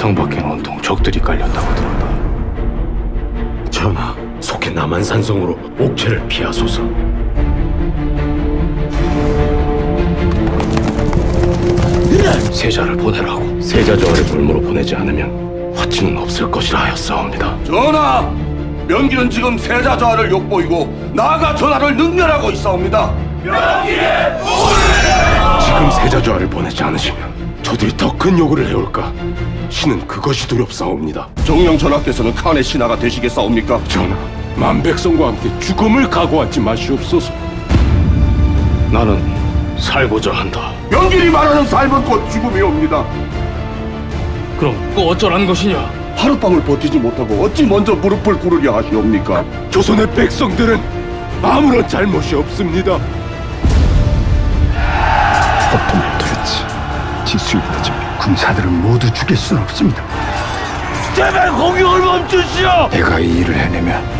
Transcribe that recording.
성 밖엔 온통 적들이 깔렸다고 들었다. 전하, 속해 남한산성으로 옥체를 피하소서. 세자를 보내라고. 세자 저하를 물무로 보내지 않으면 화치는 없을 것이라 하였사옵니다. 전하! 명기는 지금 세자 저하를 욕보이고 나아가 전하를 능멸하고 있사옵니다. 지금 세자 저하를 보내지 않으시면 저들이 더 큰 요구를 해올까? 신은 그것이 두렵사옵니다. 정령 전하께서는 칸의 신하가 되시겠사옵니까? 전하, 만백성과 함께 죽음을 각오하지 마시옵소서. 나는 살고자 한다. 명길이 말하는 삶은 곧 죽음이옵니다. 그럼 또 어쩌라는 것이냐? 하룻밤을 버티지 못하고 어찌 먼저 무릎을 꿇으려 하시옵니까? 조선의 백성들은 아무런 잘못이 없습니다. 군사들은 모두 죽일 수는 없습니다 제발 공격을 멈추시오! 내가 이 일을 해내면